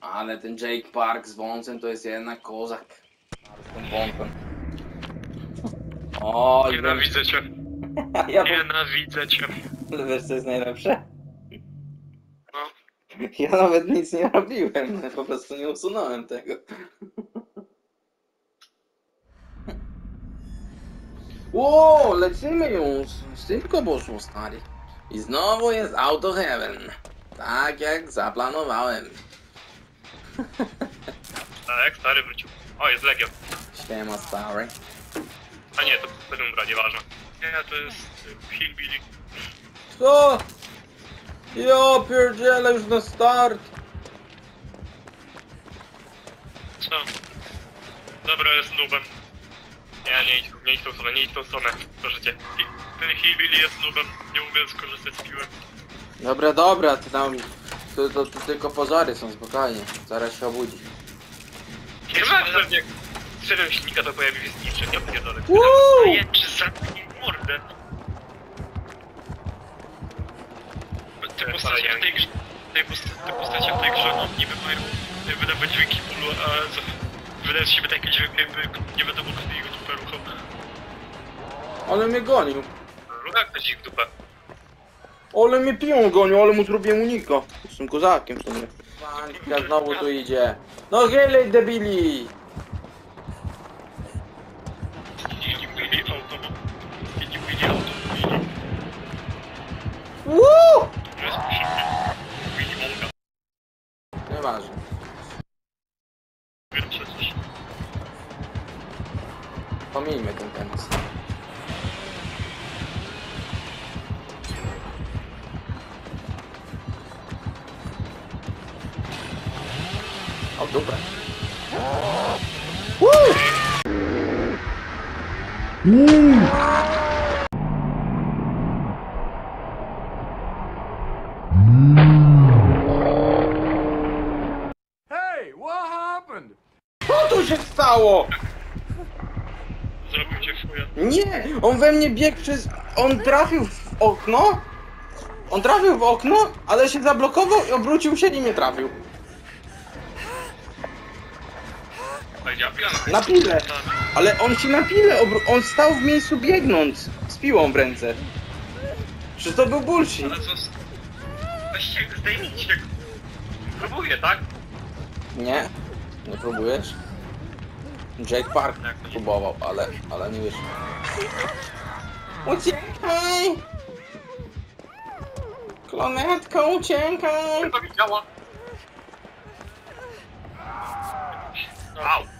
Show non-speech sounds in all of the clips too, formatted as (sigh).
Ale ten Jake Park z wąsem to jest jednak kozak. Z tym wąsem. O, i Nienawidzę cię. (laughs) ja Nienawidzę cię. Ale wiesz co jest najlepsze? No. Ja nawet nic nie robiłem, po prostu nie usunąłem tego. (laughs) Ło, lecimy już! Szybko poszło, stary. I znowu jest Auto Heaven. Tak jak zaplanowałem. Tak, stary wrócił. O, jest Legion. Siema, stary. A nie, to Penumbra, nieważne. Nie, to jest y, Hillbilly. Co? Ja pierdzielę już na start. Co? Dobra, jest nubem. Nie, nie idź, nie idź w tą stronę, nie idź w tą stronę. Proszę cię. Hi- Ten Hillbilly jest nubem, nie umiem skorzystać z piły. Dobra, dobra, ty tam... To, to, to tylko pożary są, spokojnie. Zaraz się obudzi. Nie ma pewnie strzelę silnika to pojawi się zniszczy, nie pierdolę. Jęczy, zamknij mordę. Te postacie w tej grze, te postacie, w tej grze, no niby mają wydawać dźwięki bólu, a wydają z siebie takie dźwięki, nie wiadomo kto ich dupę ruchał. Ale mnie gonił. Rucha ktoś ich dupę. Ale mnie piją gonił, ale mu zrobiłem unika. Jestem kozakiem w sumie. Panika znowu tu idzie. No hej, debili! Woo! O, dobra. Hey, what happened? Co tu się stało? Zrobił cię chuja. Nie! On we mnie biegł przez... On trafił w okno? On trafił w okno, ale się zablokował i obrócił się i nie trafił. Pijana. Na pile. Ale on się na pile. On stał w miejscu biegnąc. Z piłą w ręce. Czy to był bullshit? Ale co? z- Weźcie, zdejmijcie. Próbuję, tak? Nie? Nie próbujesz? Jake Park próbował, ale, ale nie wiesz. Uciekaj! Klonetko, uciekaj! To mi działa. Au.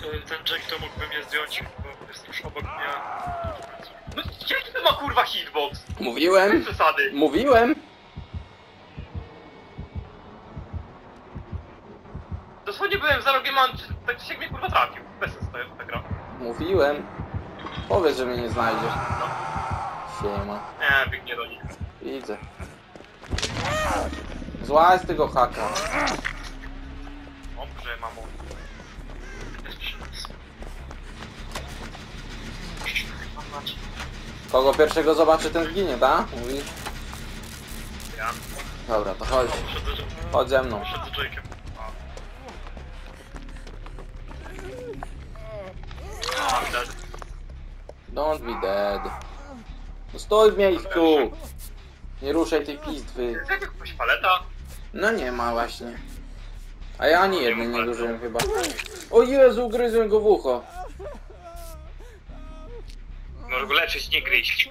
Ten Jack to mógłby mnie zdjąć, bo jest już obok mnie. No jaki to ma kurwa hitbox? Mówiłem, Bez przesady. mówiłem! Dosłownie byłem za rogiem, a on tak się mnie kurwa trafił. Bez sensu ta, ta gra. Mówiłem. Powiedz, że mnie nie znajdziesz. No. Siema. Nie, biegnie do nich. Widzę. Złaź z tego haka. Dobrze, mamo. Jest przy nas. Kogo pierwszego zobaczy, ten zginie, tak? Mówisz? Ja. Dobra, to chodź. Chodź ze mną. Jake'em. Widać. Don't be dead. No stój w miejscu! Nie ruszaj tej pistwy. Jest jakaś paleta? No nie ma właśnie. A ja ani jednej nie użyłem chyba. O Jezu, gryzłem go w ucho. Może go leczyć, nie gryźć.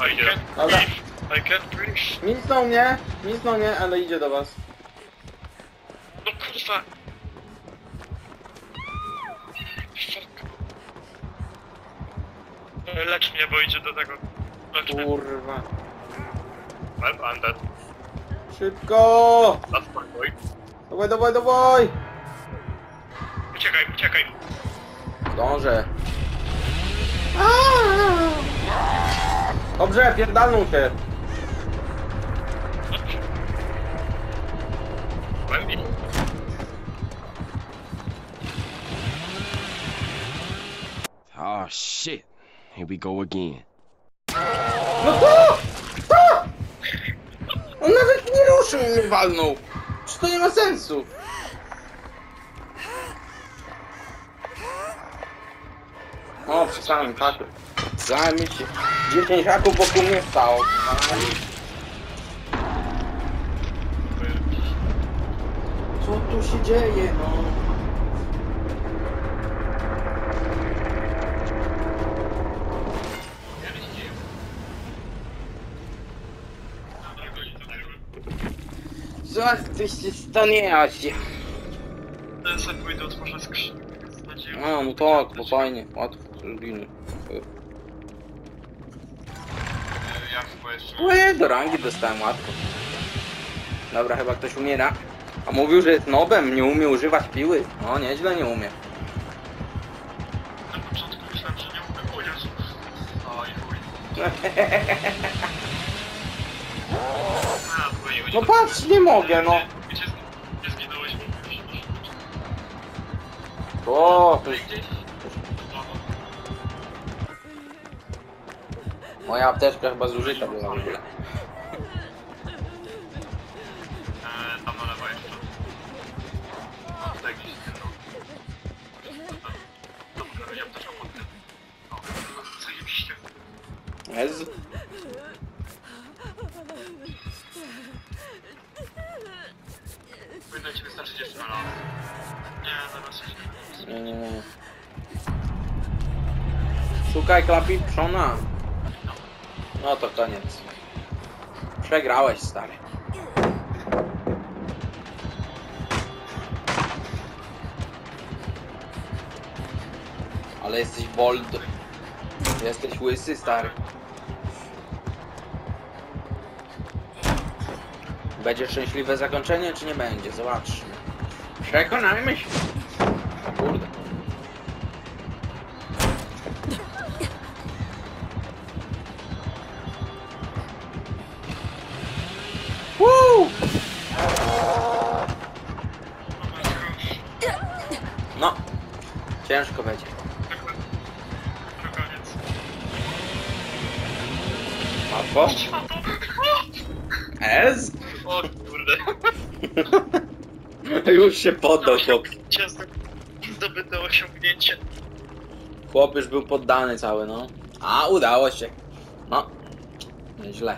A idzie. Dobra. I can't breathe. Misnął mnie, misnął mnie, ale idzie do was. No kurwa. Fuck. E, Lecz mnie, bo idzie do tego. Lecz mnie. Kurwa. Well, I'm dead. Szybko! Zaspokój. Dawaj, dawaj, dawaj! Uciekaj, uciekaj. Zdążę. Dobrze, pierdalną się. Głębiej. Oh shit. Here we go again. No to! To! On nawet nie Proszę mnie walnął! Czy to nie ma sensu? O, przestałem haku. Zajmij się. 10 haków wokół mnie stało. Co tu się dzieje, no? Co ty się staniałaś? Ten sobie pójdę otworzę skrzynkę. A, no tak, no fajnie, łatwo, zrobimy. Ja chyba jeszcze... Łe, do rangi dostałem łatwo. Dobra, chyba ktoś umiera. A mówił, że jest nobem, nie umie używać piły. No, nieźle nie umie. Na początku myślałem, że nie umiem. O Jezu. Oj, chuj. A, chuj, No patrz, nie mogę, no. Gdzie zginąłeś? O, to jest... Moja apteczka chyba zużyta była w ogóle. Tam na lewo jeszcze. Tutaj gdzieś ci wystarczyć na nie, nie. Szukaj klapi przona. No to koniec. Przegrałeś, stary. Ale jesteś bold. Jesteś łysy, stary. Będzie szczęśliwe zakończenie, czy nie będzie? Zobaczmy. Przekonajmy się. Kurde. Ciężko będzie. Łatwo? Ez? O kurde. (laughs) Już się poddał chłop. Ciasto zdobyte osiągnięcie. Chłop już był poddany cały, no. A, udało się. No, nieźle.